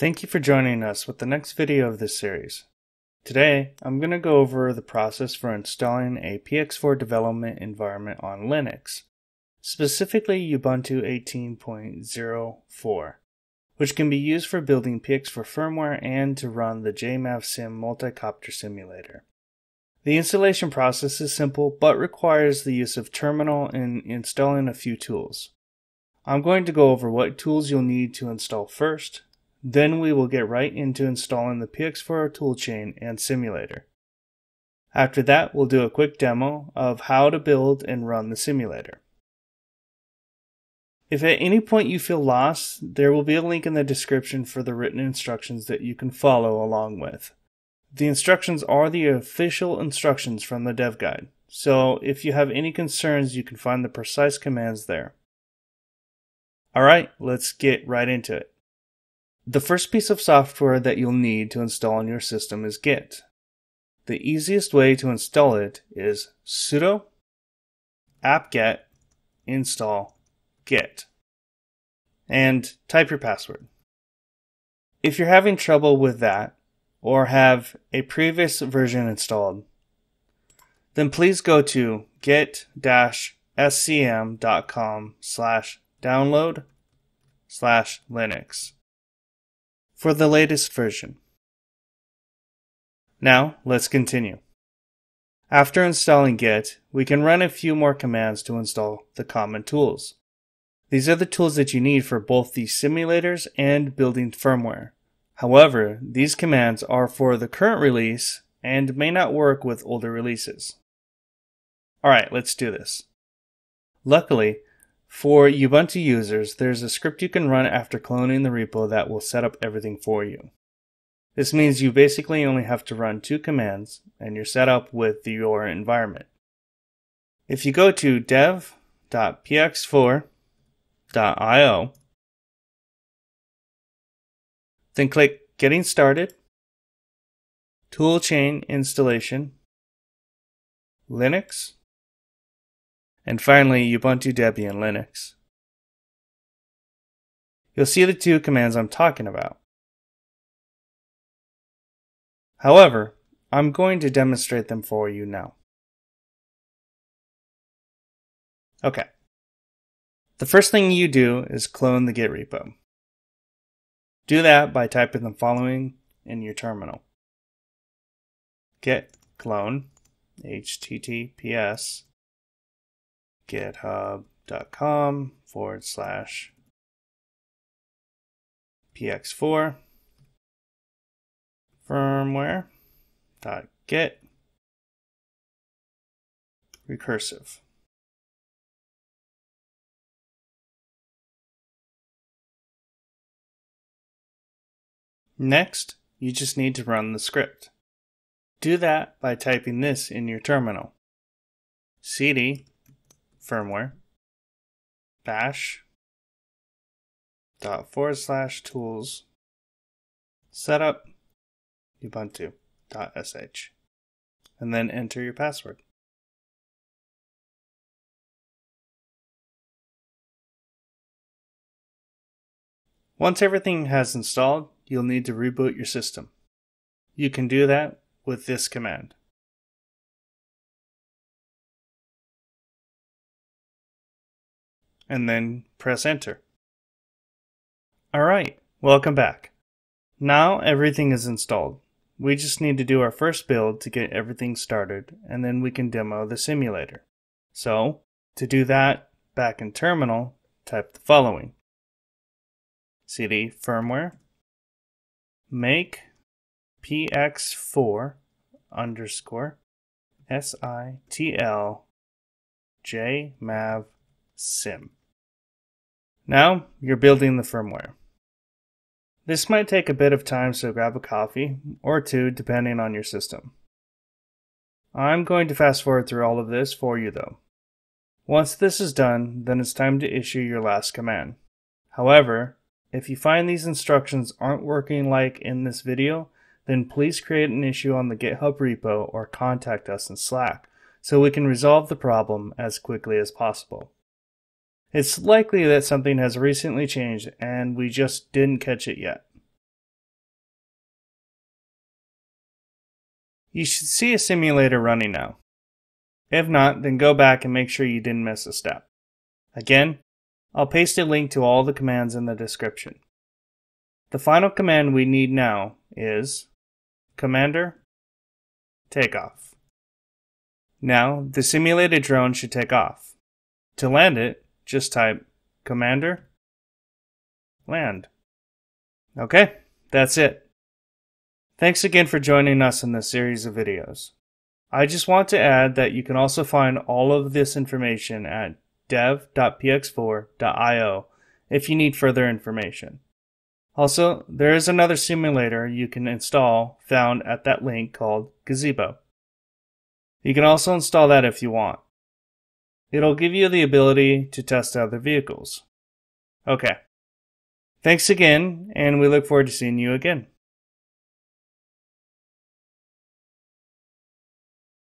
Thank you for joining us with the next video of this series. Today, I'm going to go over the process for installing a PX4 development environment on Linux, specifically Ubuntu 18.04, which can be used for building PX4 firmware and to run the JMavSim multicopter simulator. The installation process is simple but requires the use of terminal and installing a few tools. I'm going to go over what tools you'll need to install first, then we will get right into installing the PX4 toolchain and simulator. After that, we'll do a quick demo of how to build and run the simulator. If at any point you feel lost, there will be a link in the description for the written instructions that you can follow along with. The instructions are the official instructions from the dev guide, so if you have any concerns, you can find the precise commands there. Alright, let's get right into it. The first piece of software that you'll need to install on your system is Git. The easiest way to install it is sudo apt-get install git and type your password. If you're having trouble with that or have a previous version installed, then please go to git-scm.com slash download slash linux for the latest version. Now, let's continue. After installing Git, we can run a few more commands to install the common tools. These are the tools that you need for both the simulators and building firmware. However, these commands are for the current release and may not work with older releases. Alright, let's do this. Luckily, for Ubuntu users, there's a script you can run after cloning the repo that will set up everything for you. This means you basically only have to run two commands and you're set up with your environment. If you go to dev.px4.io, then click Getting Started, Toolchain Installation, Linux, and finally Ubuntu Debian Linux. You'll see the two commands I'm talking about. However, I'm going to demonstrate them for you now. Okay. The first thing you do is clone the Git repo. Do that by typing the following in your terminal. git clone https github.com forward slash px4 firmware dot git recursive. Next, you just need to run the script. Do that by typing this in your terminal. cd firmware bash dot forward slash tools setup ubuntu dot sh and then enter your password. Once everything has installed, you'll need to reboot your system. You can do that with this command. And then press enter. Alright, welcome back. Now everything is installed. We just need to do our first build to get everything started, and then we can demo the simulator. So, to do that, back in terminal, type the following. cd firmware make px4 underscore sitl jmav sim. Now you're building the firmware. This might take a bit of time, so grab a coffee, or two, depending on your system. I'm going to fast forward through all of this for you though. Once this is done, then it's time to issue your last command. However, if you find these instructions aren't working like in this video, then please create an issue on the GitHub repo or contact us in Slack so we can resolve the problem as quickly as possible. It's likely that something has recently changed and we just didn't catch it yet. You should see a simulator running now. If not, then go back and make sure you didn't miss a step. Again, I'll paste a link to all the commands in the description. The final command we need now is Commander, take off. Now, the simulated drone should take off. To land it, just type Commander Land. Okay, that's it. Thanks again for joining us in this series of videos. I just want to add that you can also find all of this information at dev.px4.io if you need further information. Also, there is another simulator you can install found at that link called Gazebo. You can also install that if you want. It'll give you the ability to test other vehicles. Okay. Thanks again, and we look forward to seeing you again.